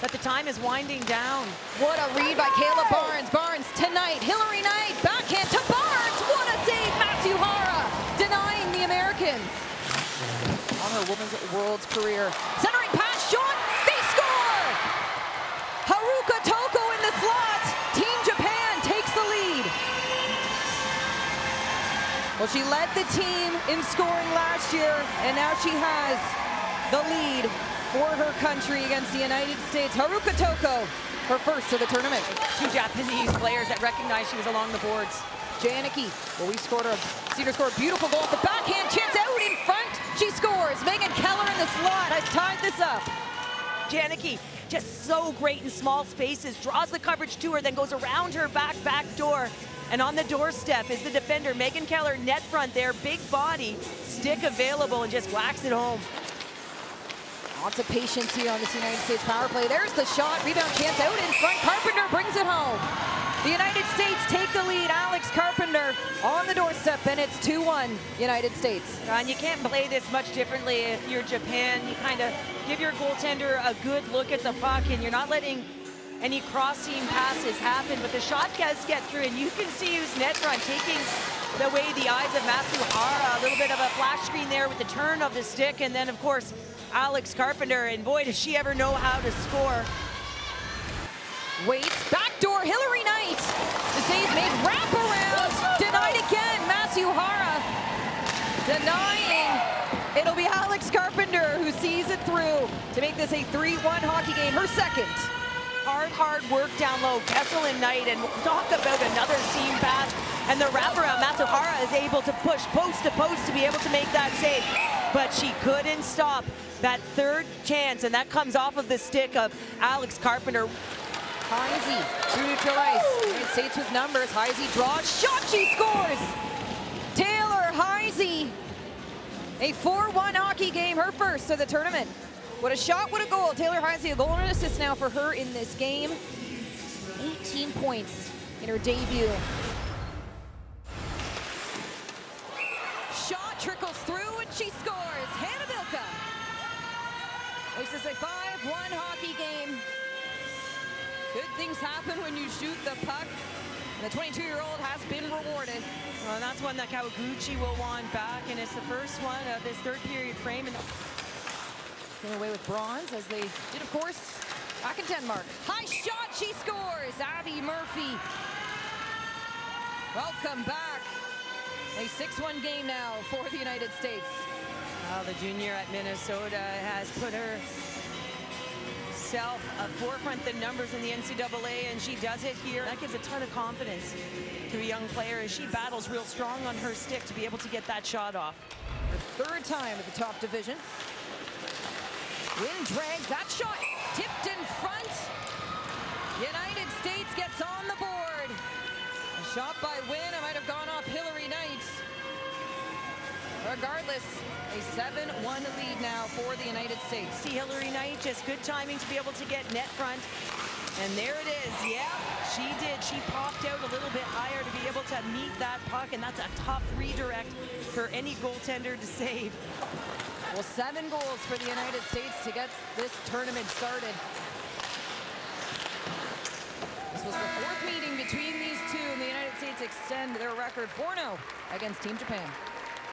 but the time is winding down. What a read by Kayla Barnes. Barnes tonight, Hillary Knight, backhand to Barnes. What a save, Masuhara, denying the Americans. On her Women's World's career. Centering pass, shot, they score! Haruka Toko in the slot. Team Japan takes the lead. Well, she led the team in scoring last year, and now she has the lead for her country against the United States. Haruka Toko, her first of the tournament. Two Japanese players that recognized she was along the boards. Janecke, well, we scored a, Cedar scored a beautiful goal at the backhand, chance out in front, she scores. Megan Keller in the slot has tied this up. Janecke just so great in small spaces, draws the coverage to her, then goes around her back, back door. And on the doorstep is the defender, Megan Keller, net front there, big body, stick available, and just whacks it home. Lots of patience here on this United States power play. There's the shot, rebound chance out in front. Carpenter brings it home. The United States take the lead. Alex Carpenter on the doorstep, and it's 2-1 United States. And you can't play this much differently if you're Japan. You kind of give your goaltender a good look at the puck, and you're not letting any cross-seam passes happen, but the shot does get through, and you can see who's net front taking the way the eyes of Masuhara. A little bit of a flash screen there with the turn of the stick, and then, of course, Alex Carpenter, and boy, does she ever know how to score. Waits, backdoor, Hillary Knight. The save made, wrap around, denied again, Masuhara. Denying, it'll be Alex Carpenter who sees it through to make this a 3-1 hockey game, her second. Hard, hard work down low, Kessel and Knight, and we'll talk about another seam pass, and the wraparound, Masuhara is able to push post to post to be able to make that save, but she couldn't stop that third chance, and that comes off of the stick of Alex Carpenter. Heise through neutral ice. United States with numbers. Heise draws, shot, she scores! Taylor Heise. A 4-1 hockey game, her first of the tournament. What a shot, what a goal. Taylor Heise, a goal and an assist now for her in this game. 18 points in her debut. Shot trickles through and she scores. Hannah. Makes this a 5-1 hockey game. Good things happen when you shoot the puck. And the 22-year-old has been rewarded. Well, that's one that Kawaguchi will want back, and it's the first one of this third period frame. And Getting away with bronze, as they did, of course, back in Denmark. High shot, she scores! Abby Murphy. Welcome back. A 6-1 game now for the United States. Well, the junior at Minnesota has put her herself a forefront the numbers in the NCAA, and she does it here. That gives a ton of confidence to a young player as she battles real strong on her stick to be able to get that shot off. Her third time at the top division. Wynn drags that shot, tipped in front. United States gets on the board. A shot by Wynn, it might have gone off Hillary Knight. Regardless, a 7-1 lead now for the United States. See Hillary Knight, just good timing to be able to get net front. And there it is, yeah, she did. She popped out a little bit higher to be able to meet that puck, and that's a tough redirect for any goaltender to save. Well, seven goals for the United States to get this tournament started. This was the fourth meeting between these two, and the United States extend their record 4-0 against Team Japan.